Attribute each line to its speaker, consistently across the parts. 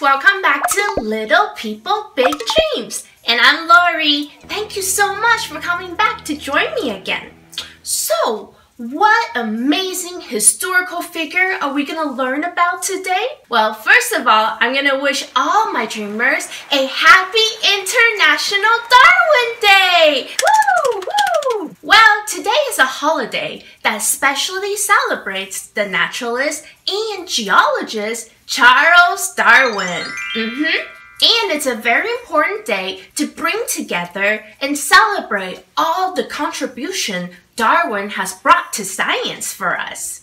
Speaker 1: Welcome back to Little People Big Dreams. And I'm Lori. Thank you so much for coming back to join me again. So, what amazing historical figure are we going to learn about today? Well, first of all, I'm going to wish all my dreamers a happy International Darwin Day! Woo! Woo! Well, today is a holiday that especially celebrates the naturalist and geologist Charles Darwin. Mm-hmm. And it's a very important day to bring together and celebrate all the contribution Darwin has brought to science for us.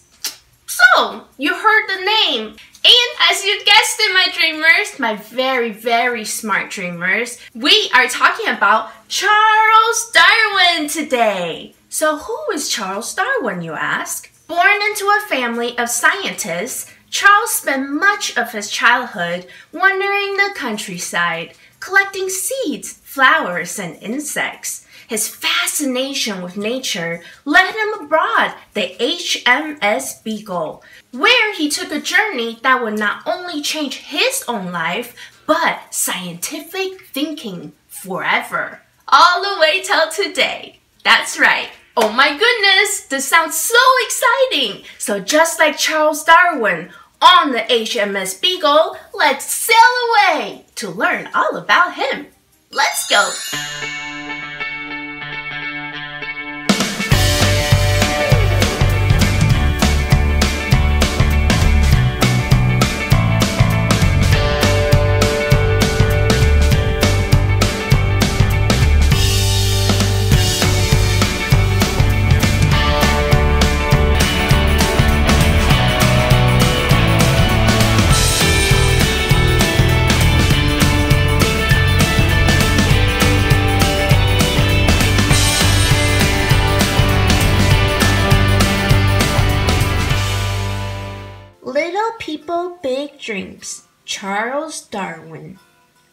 Speaker 1: So, you heard the name. And as you guessed it, my dreamers, my very, very smart dreamers, we are talking about Charles Darwin today. So who is Charles Darwin, you ask? Born into a family of scientists, Charles spent much of his childhood wandering the countryside, collecting seeds, flowers, and insects. His fascination with nature led him abroad the HMS Beagle, where he took a journey that would not only change his own life, but scientific thinking forever. All the way till today. That's right. Oh my goodness, this sounds so exciting! So just like Charles Darwin, on the HMS Beagle, let's sail away to learn all about him. Let's go! Charles Darwin.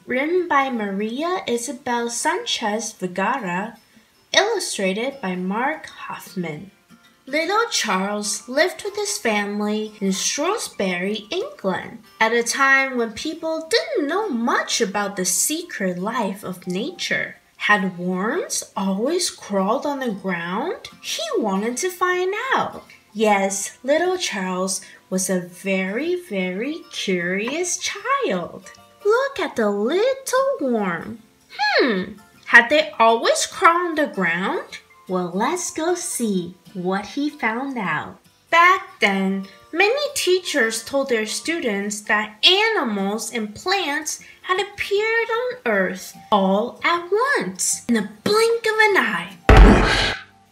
Speaker 1: Written by Maria Isabel Sanchez Vegara, illustrated by Mark Hoffmann. Little Charles lived with his family in Shrewsbury, England, at a time when people didn't know much about the secret life of nature. Had worms always crawled on the ground? He wanted to find out. Yes, little Charles was a very, very curious child. Look at the little worm. Hmm, had they always crawled on the ground? Well, let's go see what he found out. Back then, many teachers told their students that animals and plants had appeared on Earth all at once, in the blink of an eye.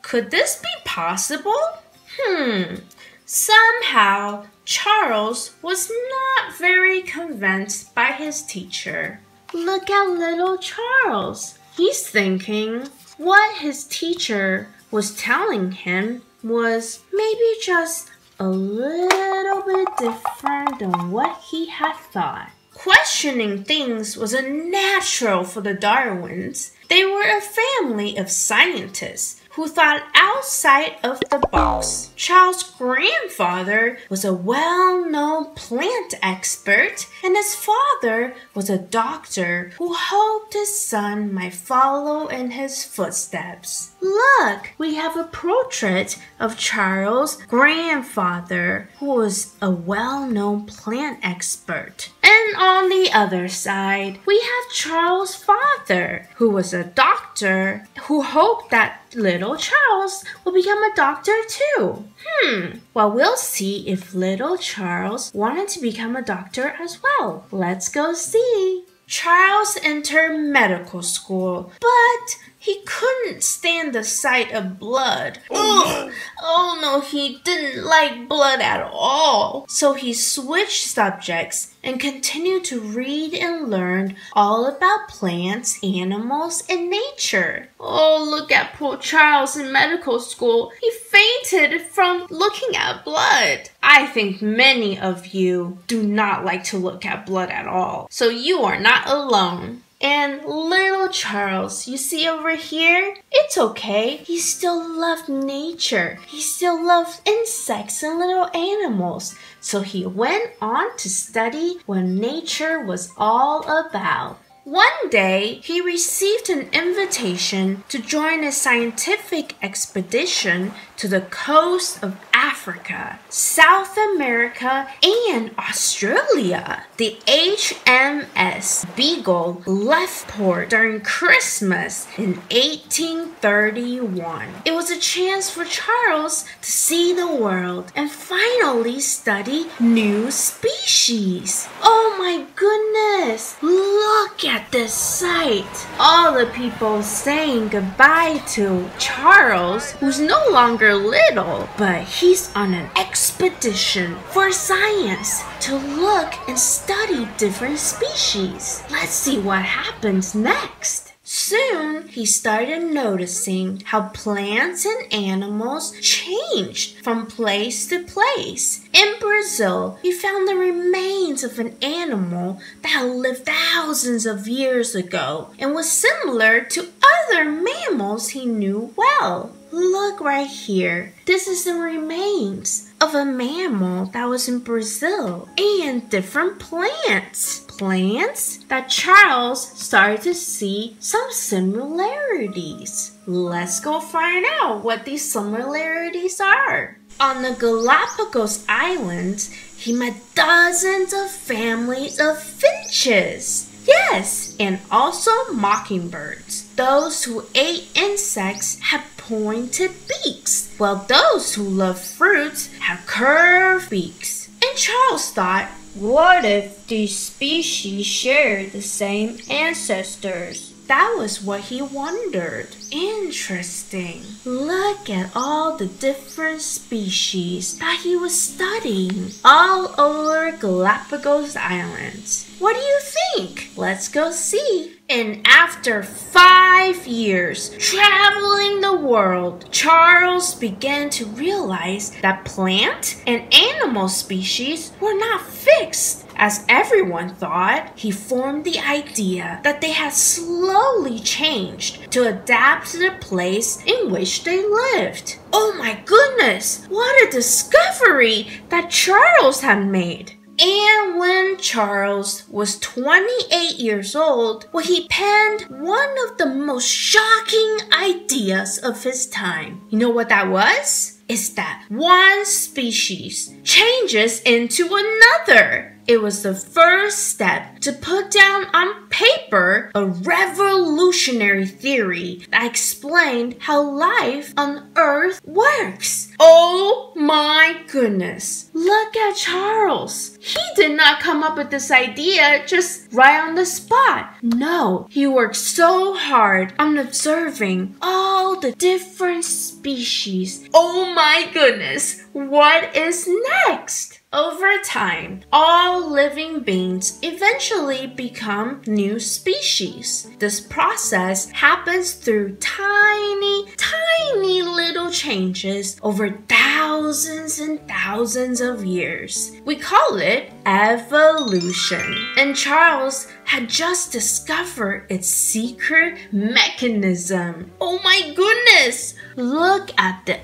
Speaker 1: Could this be possible? Hmm, Somehow, Charles was not very convinced by his teacher. Look at little Charles. He's thinking what his teacher was telling him was maybe just a little bit different than what he had thought. Questioning things was a natural for the Darwins. They were a family of scientists who thought outside of the box. Charles' grandfather was a well known plant expert, and his father was a doctor who hoped his son might follow in his footsteps. Look, we have a portrait of Charles' grandfather, who was a well known plant expert. And on the other side, we have Charles' father, who was a doctor who hoped that little Charles will become a doctor too. Hmm, well, we'll see if little Charles wanted to become a doctor as well. Let's go see. Charles entered medical school, but he couldn't stand the sight of blood. Oh, oh no, he didn't like blood at all. So he switched subjects and continued to read and learn all about plants, animals, and nature. Oh, look at poor Charles in medical school. He fainted from looking at blood. I think many of you do not like to look at blood at all, so you are not alone. And little Charles, you see over here? It's okay. He still loved nature. He still loved insects and little animals. So he went on to study what nature was all about. One day, he received an invitation to join a scientific expedition to the coast of Africa, South America, and Australia. The HMS Beagle left port during Christmas in 1831. It was a chance for Charles to see the world and finally study new species. Oh my goodness! Look at this sight! All the people saying goodbye to Charles, who's no longer little, but he's on an expedition for science to look and study different species. Let's see what happens next. Soon, he started noticing how plants and animals changed from place to place. In Brazil, he found the remains of an animal that lived thousands of years ago and was similar to other mammals he knew well. Look right here. This is the remains of a mammal that was in Brazil and different plants. Plants that Charles started to see some similarities. Let's go find out what these similarities are. On the Galapagos Islands, he met dozens of families of finches. Yes, and also mockingbirds. Those who ate insects had pointed beaks, while those who love fruits have curved beaks. And Charles thought,
Speaker 2: what if these species share the same ancestors?
Speaker 1: That was what he wondered. Interesting. Look at all the different species that he was studying all over Galapagos Islands. What do you think? Let's go see. And after five years traveling the world, Charles began to realize that plant and animal species were not fixed as everyone thought, he formed the idea that they had slowly changed to adapt to the place in which they lived. Oh my goodness, what a discovery that Charles had made! And when Charles was 28 years old, well, he penned one of the most shocking ideas of his time. You know what that was? Is that one species changes into another. It was the first step to put down on paper a revolutionary theory that explained how life on Earth works. Oh my goodness. Look at Charles. He did not come up with this idea just right on the spot. No, he worked so hard on observing all the different species. Oh my goodness. What is next? Over time, all living beings eventually become new species. This process happens through tiny, tiny little changes over thousands and thousands of years. We call it evolution. And Charles had just discovered its secret mechanism. Oh my goodness! Look at the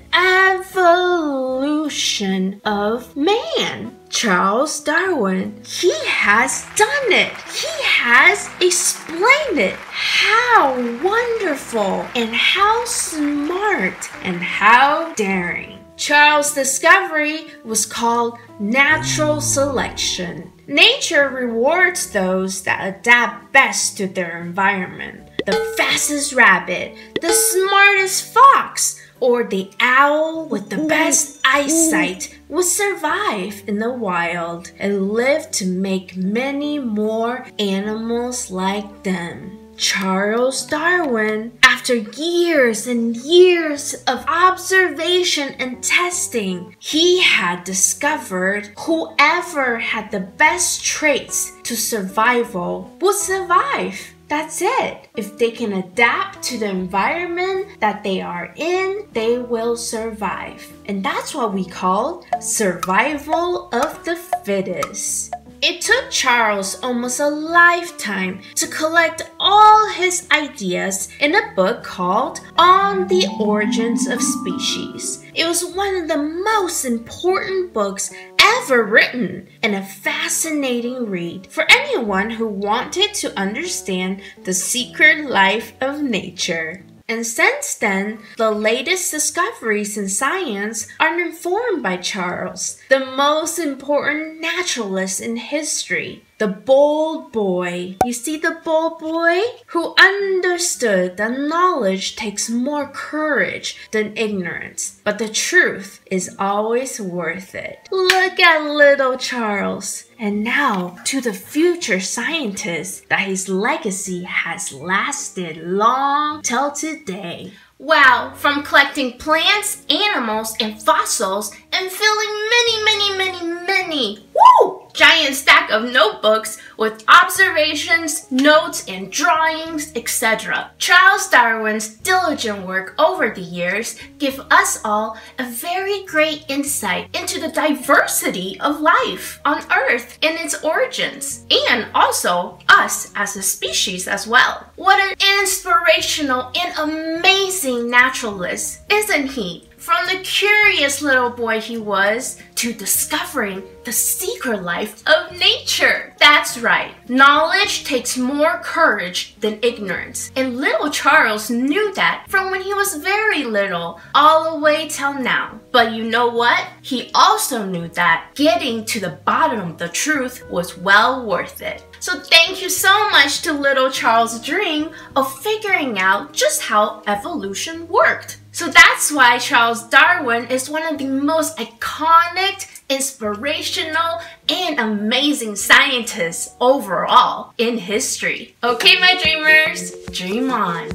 Speaker 1: evolution of man. Charles Darwin, he has done it. He has explained it. How wonderful and how smart and how daring. Charles' discovery was called natural selection. Nature rewards those that adapt best to their environment. The fastest rabbit, the smartest fox, or the owl with the best eyesight would survive in the wild and live to make many more animals like them. Charles Darwin, after years and years of observation and testing, he had discovered whoever had the best traits to survival would survive. That's it. If they can adapt to the environment that they are in, they will survive. And that's what we call survival of the fittest. It took Charles almost a lifetime to collect all his ideas in a book called On the Origins of Species. It was one of the most important books ever written and a fascinating read for anyone who wanted to understand the secret life of nature. And since then, the latest discoveries in science are informed by Charles, the most important naturalist in history the bold boy. You see the bold boy who understood that knowledge takes more courage than ignorance, but the truth is always worth it. Look at little Charles. And now to the future scientist that his legacy has lasted long till today.
Speaker 2: Wow, from collecting plants, animals, and fossils and filling many, many, many, many, woo! giant stack of notebooks with observations, notes, and drawings, etc. Charles Darwin's diligent work over the years give us all a very great insight into the diversity of life on Earth and its origins, and also us as a species as well. What an inspirational and amazing naturalist, isn't he? From the curious little boy he was to discovering the secret life of nature. That's right. Knowledge takes more courage than ignorance. And little Charles knew that from when he was very little all the way till now. But you know what? He also knew that getting to the bottom of the truth was well worth it. So thank you so much to little Charles' dream of figuring out just how evolution worked. So that's why Charles Darwin is one of the most iconic, inspirational, and amazing scientists overall in history. Okay, my dreamers, dream on.